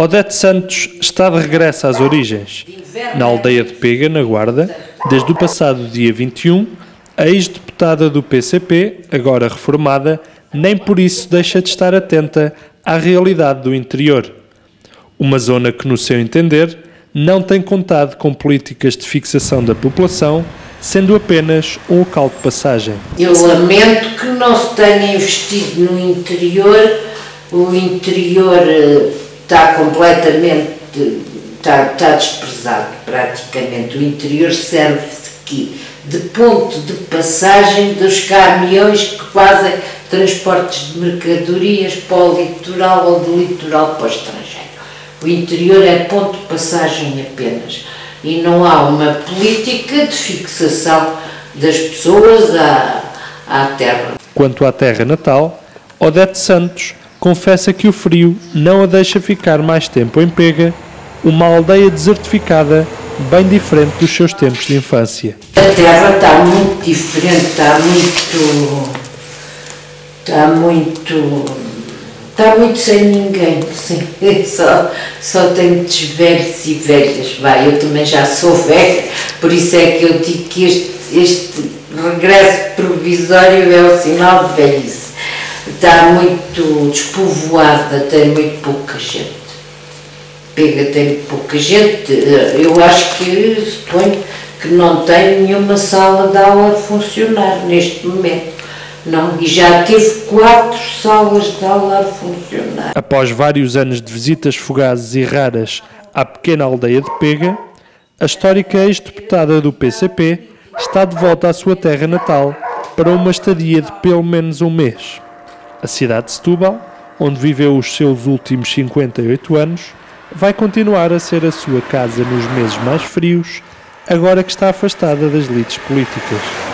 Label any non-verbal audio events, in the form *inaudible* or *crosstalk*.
Odete Santos está de regresso às origens. Na aldeia de Pega, na Guarda, desde o passado dia 21, a ex-deputada do PCP, agora reformada, nem por isso deixa de estar atenta à realidade do interior. Uma zona que, no seu entender, não tem contado com políticas de fixação da população, sendo apenas um local de passagem. Eu lamento que não se tenha investido no interior, o interior eh, está completamente está, está desprezado praticamente. O interior serve-se aqui de ponto de passagem dos caminhões que fazem transportes de mercadorias para o litoral ou do litoral para o estrangeiro. O interior é ponto de passagem apenas e não há uma política de fixação das pessoas à, à terra. Quanto à terra natal, Odete Santos confessa que o frio não a deixa ficar mais tempo em Pega, uma aldeia desertificada bem diferente dos seus tempos de infância. A terra está muito diferente, está muito. está muito. está muito sem ninguém, *laughs* sim. Só, só tem muitos velhos e velhas. Vai, eu também já sou velha, por isso é que eu digo que este, este regresso provisório é o sinal de velhice. Está muito despovoada, tem muito pouca gente. Pega tem pouca gente, eu acho que suponho que não tem nenhuma sala de aula a funcionar neste momento. Não, e já teve quatro salas de aula a funcionar. Após vários anos de visitas fugazes e raras à pequena aldeia de Pega, a histórica ex-deputada do PCP está de volta à sua terra natal para uma estadia de pelo menos um mês. A cidade de Setúbal, onde viveu os seus últimos 58 anos, vai continuar a ser a sua casa nos meses mais frios, agora que está afastada das lides políticas.